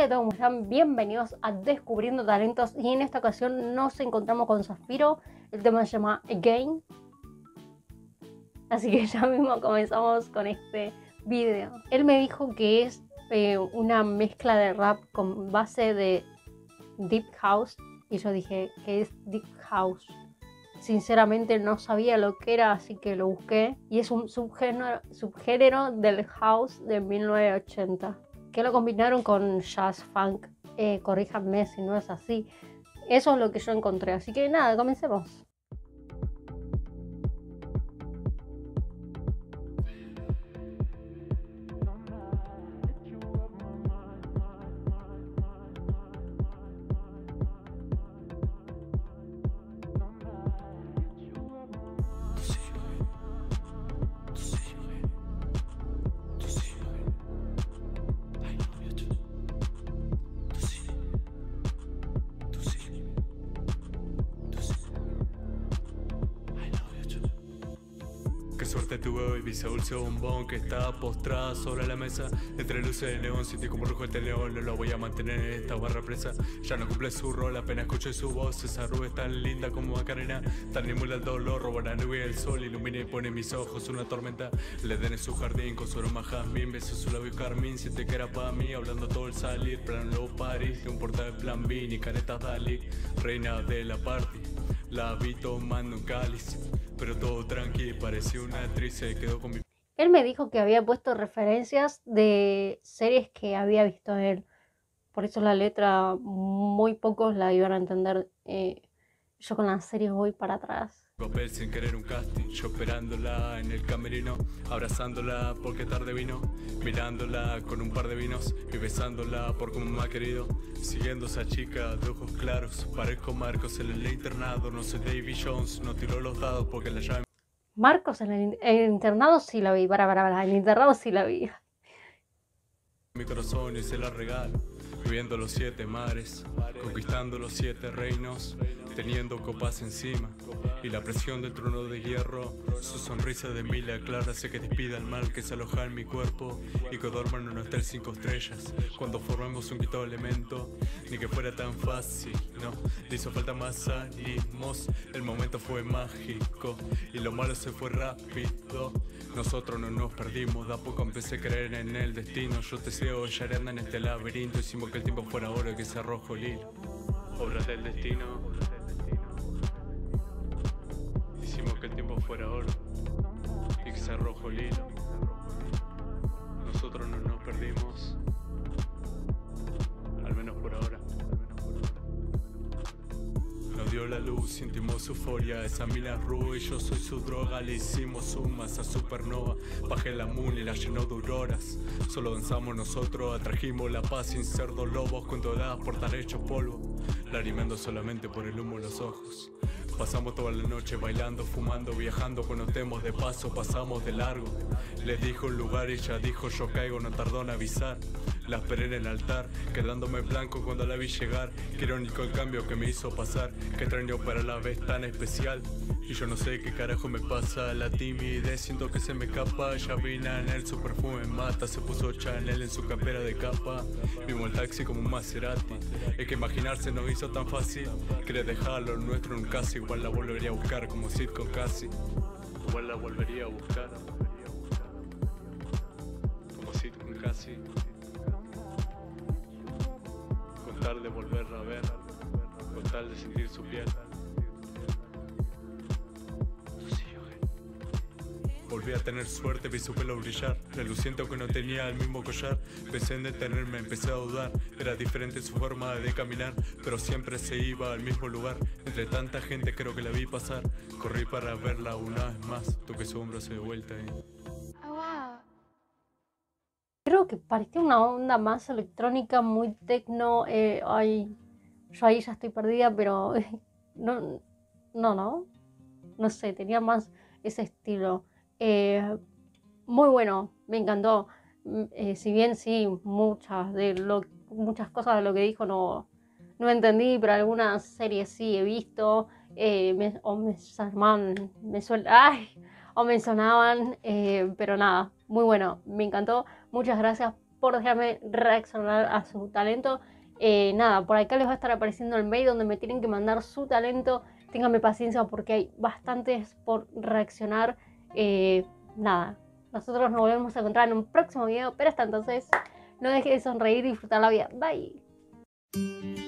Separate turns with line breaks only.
Hola a todos, ¿cómo están? Bienvenidos a Descubriendo Talentos y en esta ocasión nos encontramos con Zafiro. El tema se llama Again. Así que ya mismo comenzamos con este video. Él me dijo que es eh, una mezcla de rap con base de Deep House y yo dije que es Deep House. Sinceramente no sabía lo que era, así que lo busqué. Y es un subgénero, subgénero del house de 1980 que lo combinaron con jazz funk. Eh, corríjanme si no es así. Eso es lo que yo encontré. Así que nada, comencemos.
Qué suerte tuve hoy, vi Saúl bombón que está postrada sobre la mesa. Entre luces de neón, sentí como rojo este león. No lo voy a mantener en esta barra presa. Ya no cumple su rol, apenas escuché su voz. Esa rubia es tan linda como Macarena. Tan inmune al dolor, roba la nube y el sol. Ilumina y pone mis ojos una tormenta. Le den en su jardín con su aroma jazmín. Beso su labio carmín, siente que era para mí. Hablando todo el salir, plan low Paris De un portal de plan B, ni caretas Dali Reina de la party, la vi tomando un cáliz pero todo tranqui, parecía una actriz, se quedó con mi...
Él me dijo que había puesto referencias de series que había visto él. Por eso la letra muy pocos la iban a entender. Eh, yo con las series voy para atrás.
Papel sin querer un casting, yo esperándola en el camerino, abrazándola porque tarde vino, mirándola con un par de vinos y besándola por como me ha querido, siguiendo esa chica de ojos claros, parezco Marcos en el internado, no soy Davy Jones, no tiró los dados porque la llave...
Marcos en el, en el internado sí la vi, para, para, para, en el internado sí la vi.
Mi corazón y se la regalo, viviendo los siete mares, conquistando los siete reinos, teniendo copas encima y la presión del trono de hierro. Su sonrisa de mila clara sé que despida el mal que se aloja en mi cuerpo y que duerma en un hotel cinco estrellas. Cuando formemos un quinto elemento, ni que fuera tan fácil, no, le hizo falta más ánimos. El momento fue mágico y lo malo se fue rápido. Nosotros no nos perdimos, de a poco empecé a creer en el destino. Yo te sigo, ya anda en este laberinto. Hicimos que el tiempo fuera oro y que se arrojó el hilo. Obras del destino. Hicimos que el tiempo fuera oro y que se arrojó el hilo. Nosotros no nos perdimos, al menos por ahora. Nos dio la luz, sentimos euforia, esa mina ru y yo soy su droga, le hicimos sumas a supernova, bajé la moon y la llenó de auroras, solo danzamos nosotros, atrajimos la paz sin ser dos lobos con todas por estar hecho polvo, larimando solamente por el humo en los ojos. Pasamos toda la noche bailando, fumando, viajando, conocemos de paso, pasamos de largo. Les dijo un lugar y ella dijo yo caigo, no tardó en avisar. La esperé en el altar, quedándome blanco cuando la vi llegar. Qué irónico el cambio que me hizo pasar, que extraño para la vez tan especial. Y yo no sé qué carajo me pasa, la timidez siento que se me escapa. Ya vine en él, su perfume mata, se puso Chanel en su campera de capa. Vimos el taxi como un Maserati, es que imaginarse nos hizo tan fácil. Quería dejarlo nuestro en un casi, igual la volvería a buscar como Sid con casi. Igual la volvería a buscar. Como Sid con casi. Tal de volverla a ver, con tal de sentir su piel. Volví a tener suerte, vi su pelo brillar. Reluciente aunque no tenía el mismo collar. Pensé en detenerme, empecé a dudar. Era diferente su forma de caminar, pero siempre se iba al mismo lugar. Entre tanta gente creo que la vi pasar. Corrí para verla una vez más. Toqué su hombro, se de vuelta y...
Creo que parecía una onda más electrónica, muy tecno. Eh, ay, yo ahí ya estoy perdida, pero no, no, no. No sé, tenía más ese estilo. Eh, muy bueno, me encantó. Mm, eh, si bien sí, muchas, de lo, muchas cosas de lo que dijo no, no entendí, pero algunas series sí he visto. Eh, me, o me me o me sonaban, pero nada, muy bueno, me encantó. Muchas gracias por dejarme reaccionar a su talento. Eh, nada, por acá les va a estar apareciendo el mail donde me tienen que mandar su talento. Ténganme paciencia porque hay bastantes por reaccionar. Eh, nada, nosotros nos volvemos a encontrar en un próximo video, pero hasta entonces no dejes de sonreír y disfrutar la vida. Bye.